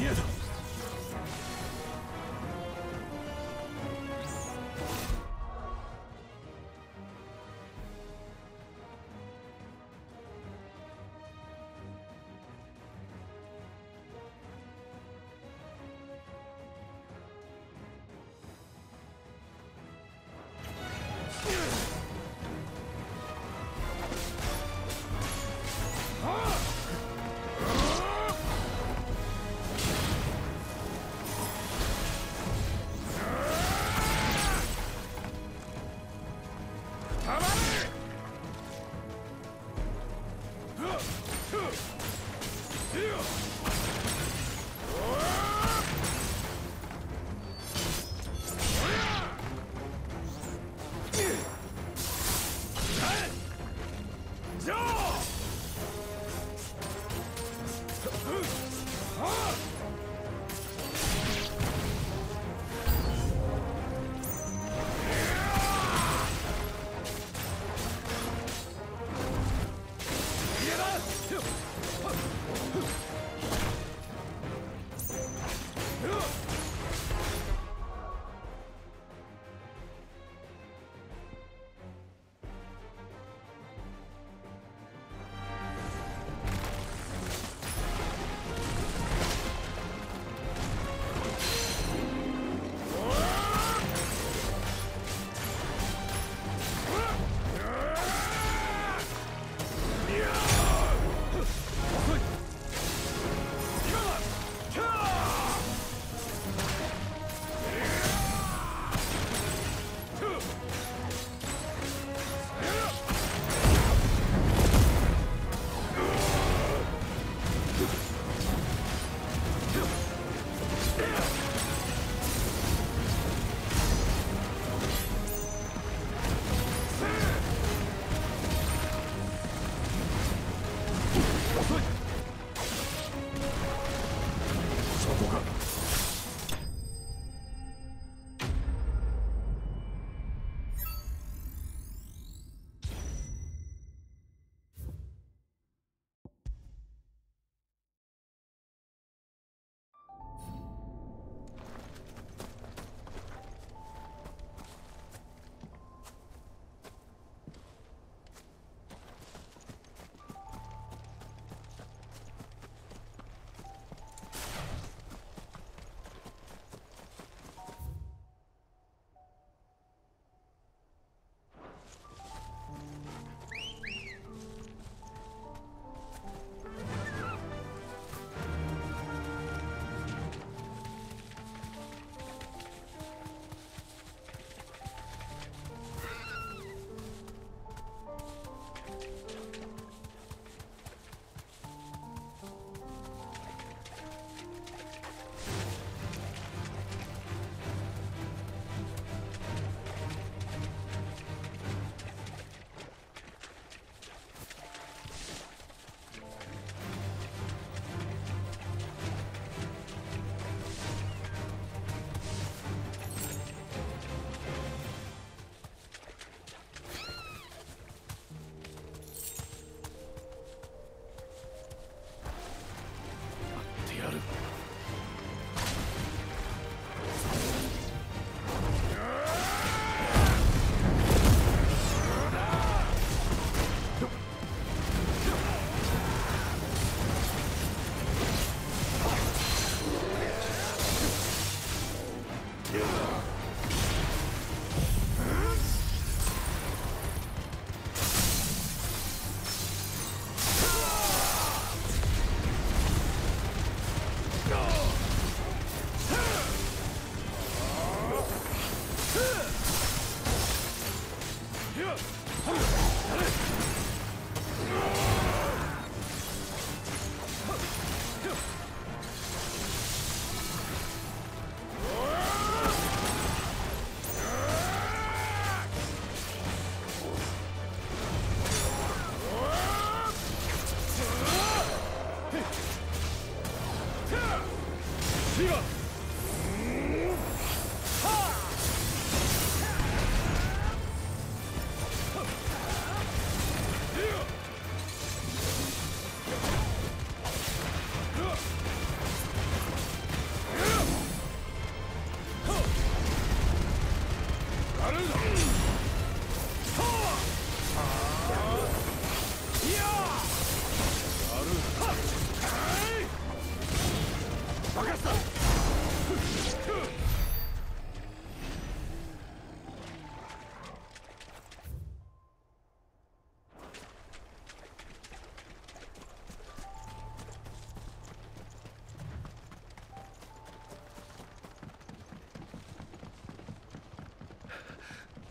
near. 走るぞ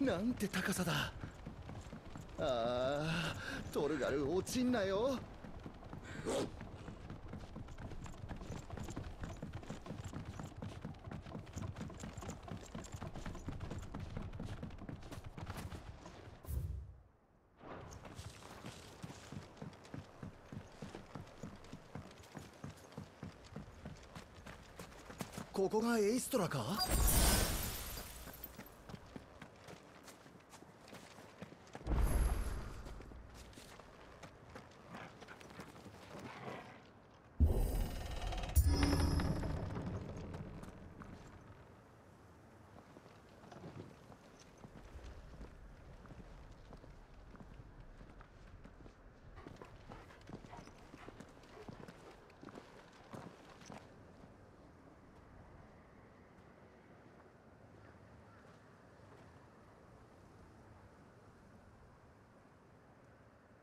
なんて高さだ。ああトルガル落ちんなよ。ここがエイストラか？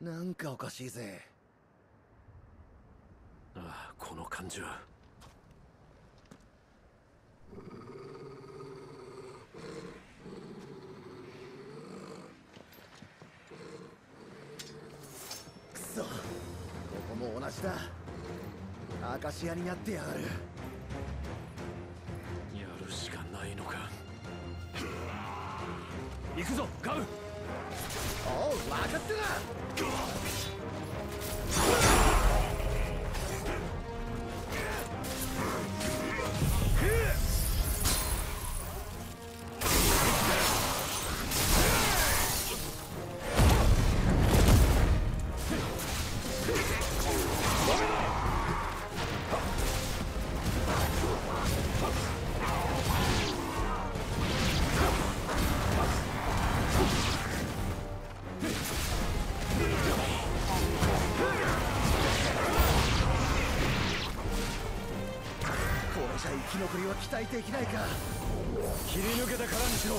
なんかおかしいぜ。ああこの感じは。くそ。ここも同じだ。アカシアになってやがる。やるしかないのか。行くぞガウおう分かできないか切り抜けたからにしろ。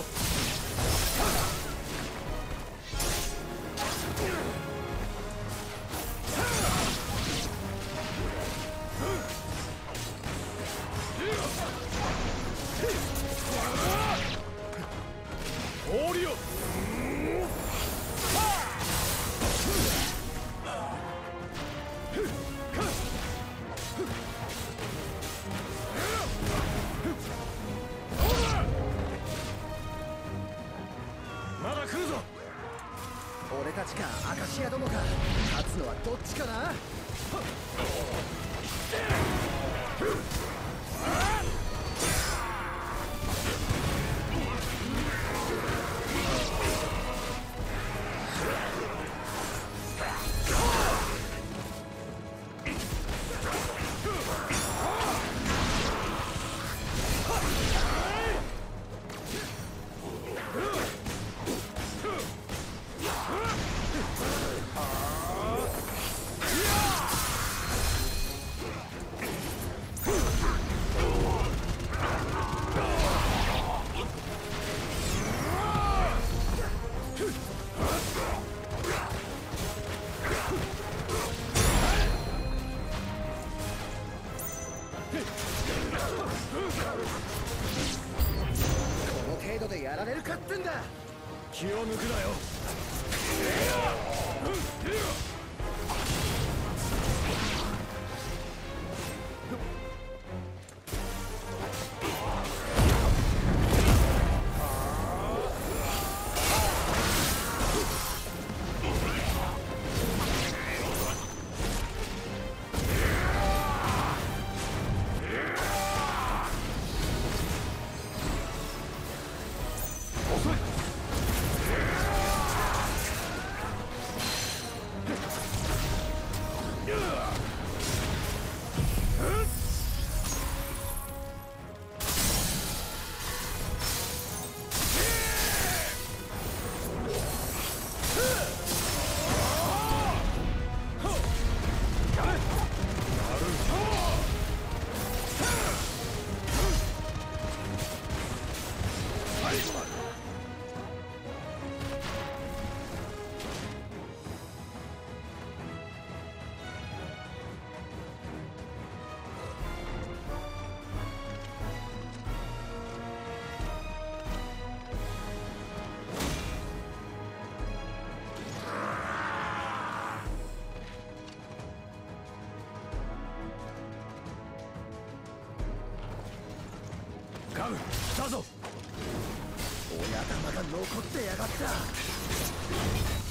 俺たちかアカシアどもか。勝つのはどっちかな。れるかってんだ。気を抜くなよ。ム来たぞ。親玉が残ってやがった。